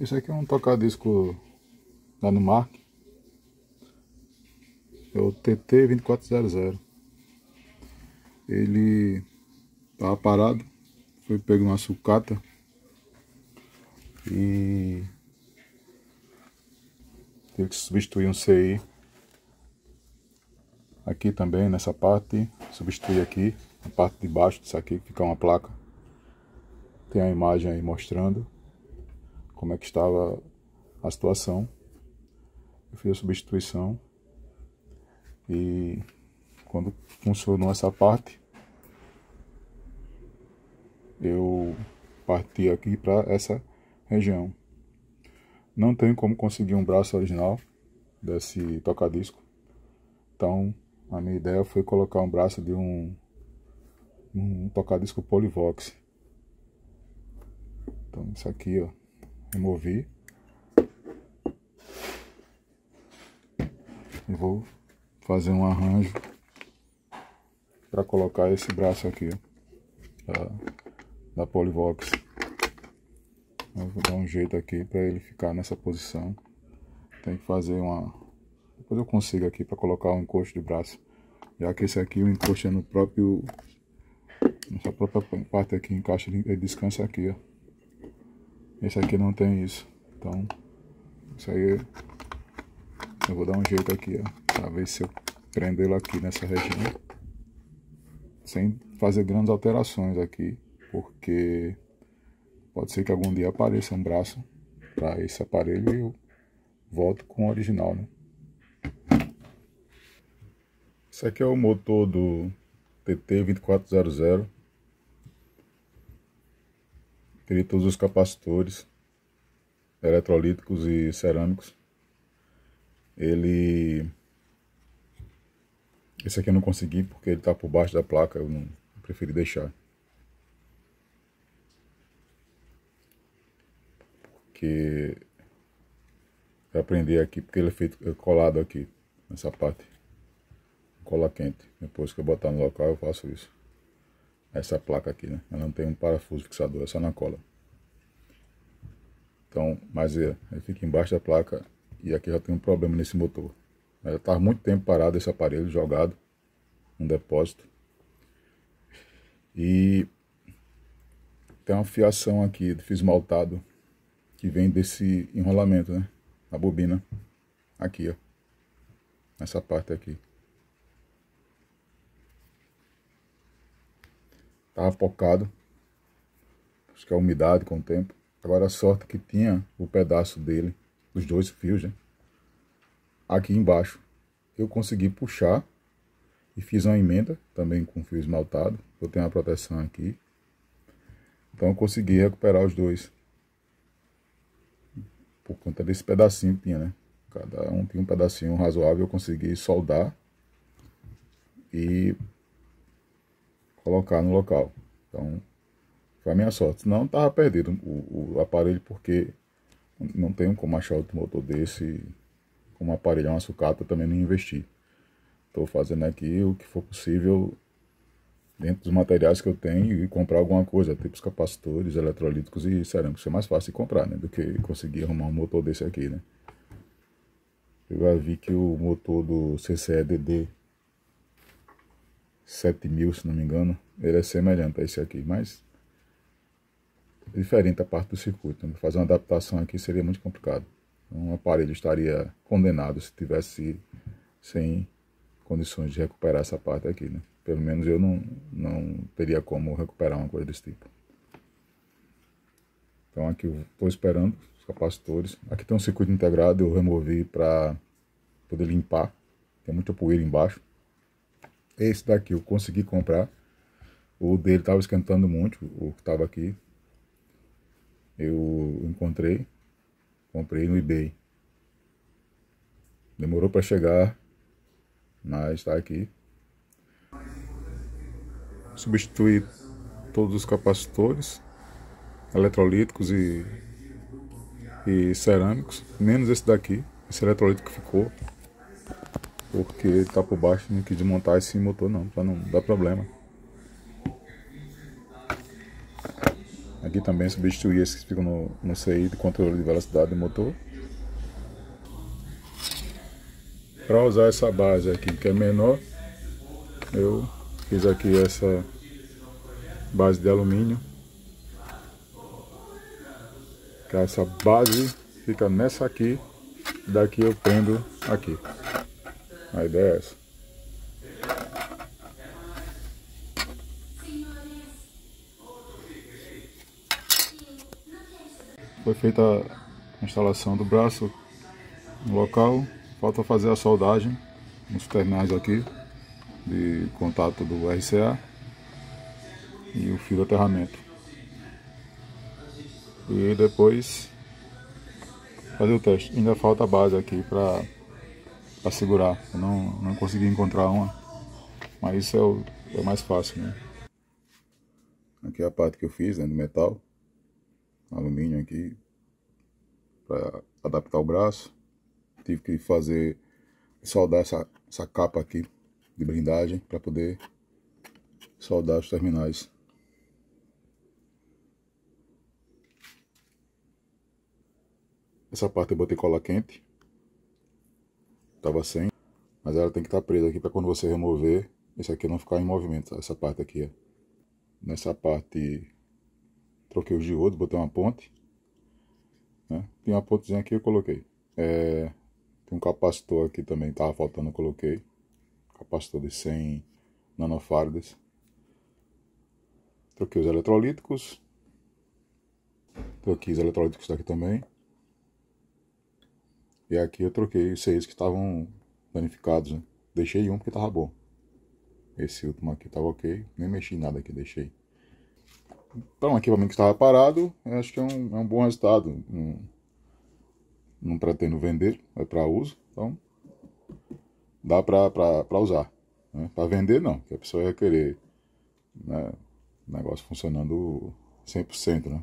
Esse aqui é um tocadisco da Numark. É o TT2400. Ele tava parado, foi pego uma sucata e teve que substituir um CI aqui também nessa parte, substituir aqui, a parte de baixo disso aqui, fica uma placa. Tem a imagem aí mostrando como é que estava a situação. Eu fiz a substituição e quando funcionou essa parte, eu parti aqui para essa região. Não tenho como conseguir um braço original desse tocadisco. Então, a minha ideia foi colocar um braço de um, um tocadisco Polivox. Então, isso aqui, ó removi. E vou fazer um arranjo para colocar esse braço aqui, ó, da, da Polivox. Eu vou dar um jeito aqui para ele ficar nessa posição. Tem que fazer uma... Depois eu consigo aqui para colocar um encosto de braço. Já que esse aqui o encosto é no próprio... Nessa própria parte aqui, encaixa, ele descansa aqui, ó. Esse aqui não tem isso. Então, isso aí eu vou dar um jeito aqui, ó. Pra ver se eu prendo ele aqui nessa região. Sem fazer grandes alterações aqui. Porque pode ser que algum dia apareça um braço para esse aparelho e eu volto com o original, né? Esse aqui é o motor do TT2400 Teria todos os capacitores eletrolíticos e cerâmicos. Ele. Esse aqui eu não consegui porque ele está por baixo da placa, eu não eu preferi deixar. Porque eu aprendi aqui porque ele é feito é colado aqui nessa parte. Cola quente. Depois que eu botar no local eu faço isso essa placa aqui, né? Ela não tem um parafuso fixador, é só na cola. Então, mas é, ele fica embaixo da placa e aqui já tem um problema nesse motor. Já está muito tempo parado esse aparelho, jogado, um depósito. E tem uma fiação aqui de fio esmaltado que vem desse enrolamento, né? A bobina. Aqui, ó. Nessa parte aqui. Tava focado. Acho que a umidade com o tempo. Agora a sorte que tinha o pedaço dele, os dois fios, né? Aqui embaixo. Eu consegui puxar e fiz uma emenda também com fio esmaltado. Eu tenho uma proteção aqui. Então eu consegui recuperar os dois. Por conta desse pedacinho que tinha, né? Cada um tinha um pedacinho razoável. Eu consegui soldar e colocar no local. Então, foi a minha sorte. Não estava perdido o, o, aparelho, porque não tenho como achar outro motor desse. Como aparelho é uma sucata, também não investi. Estou fazendo aqui o que for possível dentro dos materiais que eu tenho e comprar alguma coisa, tipo os capacitores eletrolíticos e cerâmicos. É mais fácil de comprar, né? Do que conseguir arrumar um motor desse aqui, né? Eu já vi que o motor do CCEDD 7000, se não me engano, ele é semelhante a esse aqui, mas é diferente a parte do circuito. Né? Fazer uma adaptação aqui seria muito complicado. Um aparelho estaria condenado se tivesse sem condições de recuperar essa parte aqui, né? Pelo menos eu não, não teria como recuperar uma coisa desse tipo. Então aqui eu estou esperando os capacitores. Aqui tem um circuito integrado, eu removi para poder limpar. Tem muita poeira embaixo. Esse daqui eu consegui comprar. O dele estava esquentando muito, o que estava aqui. Eu encontrei, comprei no eBay. Demorou para chegar, mas está aqui. Substituí todos os capacitores eletrolíticos e, e cerâmicos, menos esse daqui. Esse eletrolítico ficou porque tá por baixo, não quis desmontar esse motor não, para não dar problema. Aqui também substituí esses que ficam no, no CI de controle de velocidade do motor. Para usar essa base aqui que é menor, eu fiz aqui essa base de alumínio. Que essa base fica nessa aqui, daqui eu prendo aqui. A ideia é essa. Foi feita a instalação do braço no local, falta fazer a soldagem nos terminais aqui de contato do RCA e o fio de aterramento. E depois fazer o teste. Ainda falta a base aqui para segurar. Eu não, não consegui encontrar uma, mas isso é o, é mais fácil, né? Aqui é a parte que eu fiz, né, do metal alumínio aqui para adaptar o braço. Tive que fazer soldar essa, essa capa aqui de blindagem para poder soldar os terminais. Essa parte eu botei cola quente. Tava sem. Mas ela tem que estar tá presa aqui para quando você remover, esse aqui não ficar em movimento. Essa parte aqui, ó. Nessa parte troquei os diodos, botei uma ponte. Né? Tem uma pontezinha aqui eu coloquei. É, tem um capacitor aqui também, tava faltando, eu coloquei. Capacitor de 100 nanofarads. Troquei os eletrolíticos. Troquei os eletrolíticos daqui também. E aqui eu troquei os seis que estavam danificados, né? Deixei um porque tava bom. Esse último aqui tava ok. Nem mexi em nada aqui, deixei para um equipamento que estava parado, acho que é um, é um bom resultado. Não, não pretendo vender, é para uso, então dá para usar. Né? Para vender, não, que a pessoa ia querer né, negócio funcionando 100%. Né?